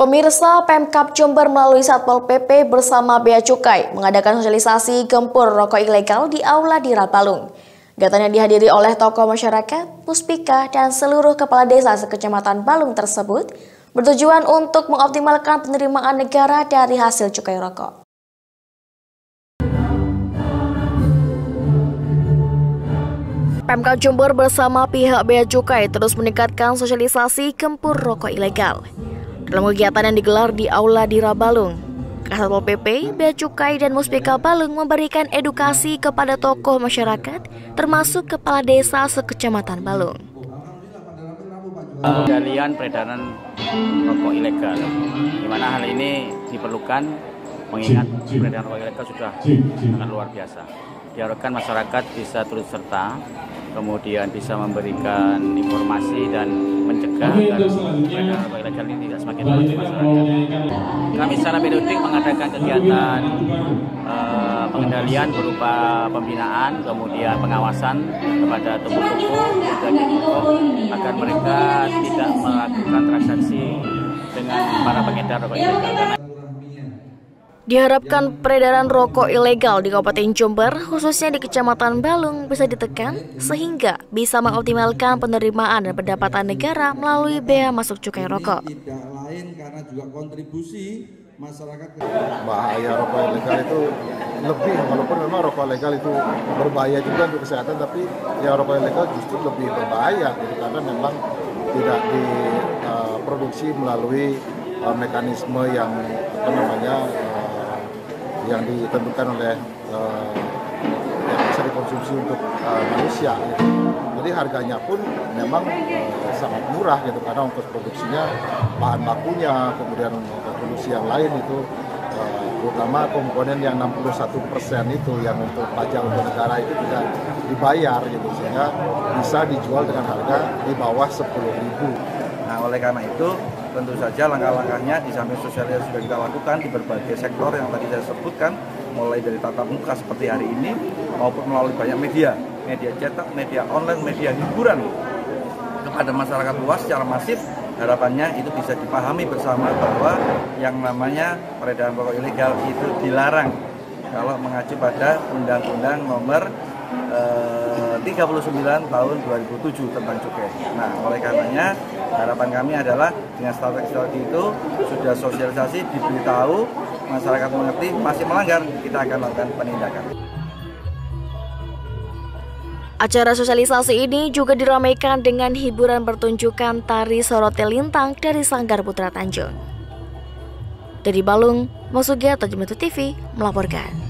Pemirsa Pemkap Jember melalui Satpol PP bersama Bea Cukai mengadakan sosialisasi gempur rokok ilegal di Aula di Ratpalung. Kegiatan dihadiri oleh tokoh masyarakat, puspika, dan seluruh kepala desa sekecamatan Balung tersebut bertujuan untuk mengoptimalkan penerimaan negara dari hasil cukai rokok. Pemkap Jember bersama pihak Bea Cukai terus meningkatkan sosialisasi gempur rokok ilegal. Dalam kegiatan yang digelar di Aula di Rabalung, Kasatpol PP, Bea Cukai, dan Muspika Balung memberikan edukasi kepada tokoh masyarakat, termasuk kepala desa sekecamatan Balung. Pengendalian peredaran rokok ilegal, di mana hal ini diperlukan mengingat peredaran rokok ilegal sudah sangat luar biasa. Diharapkan masyarakat bisa turut serta kemudian bisa memberikan informasi dan mencegah agar ini tidak semakin masyarakat. Kami secara periodik mengadakan kegiatan uh, pengendalian berupa pembinaan, kemudian pengawasan kepada toko-toko dan toko agar mereka tidak melakukan transaksi dengan para pengedar rokok ilegal. Diharapkan peredaran rokok ilegal di Kabupaten Jember, khususnya di Kecamatan Balung, bisa ditekan sehingga bisa mengoptimalkan penerimaan dan pendapatan negara melalui bea masuk cukai rokok. lain karena juga kontribusi masyarakat bahaya rokok ilegal itu lebih walaupun memang rokok ilegal itu berbahaya juga untuk kesehatan tapi ya rokok ilegal justru lebih berbahaya gitu, karena memang tidak diproduksi uh, melalui uh, mekanisme yang apa namanya yang ditentukan oleh uh, yang bisa dikonsumsi untuk uh, manusia. Gitu. Jadi harganya pun memang uh, sangat murah gitu karena ongkos produksinya bahan bakunya, kemudian produksi yang lain itu terutama komponen yang 61 persen itu yang untuk pajak untuk negara itu tidak dibayar gitu sehingga bisa dijual dengan harga di bawah 10.000. Nah oleh karena itu tentu saja langkah-langkahnya di samping sosialisasi sudah kita lakukan di berbagai sektor yang tadi saya sebutkan mulai dari tatap muka seperti hari ini maupun melalui banyak media. Media cetak, media online, media hiburan. Kepada masyarakat luas secara masif harapannya itu bisa dipahami bersama bahwa yang namanya peredaran rokok ilegal itu dilarang. Kalau mengacu pada Undang-Undang Nomor eh, 39 tahun 2007 tentang cukai. Nah, oleh karenanya harapan kami adalah dengan strategi-strategi itu sudah sosialisasi diberitahu masyarakat mengerti masih melanggar kita akan lakukan penindakan. Acara sosialisasi ini juga diramaikan dengan hiburan pertunjukan tari Sorote Lintang dari Sanggar Putra Tanjung. Dari Balung, Masugia Tajimatu TV melaporkan.